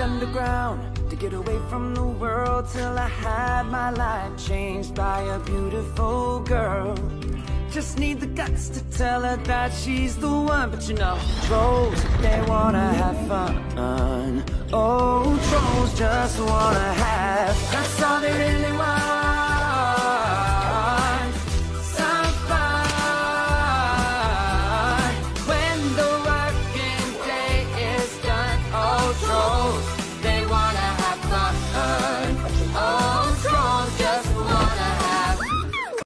underground to get away from the world till I had my life changed by a beautiful girl. Just need the guts to tell her that she's the one. But you know, trolls, they wanna have fun. Oh, trolls just wanna have. That's all they really. Oh.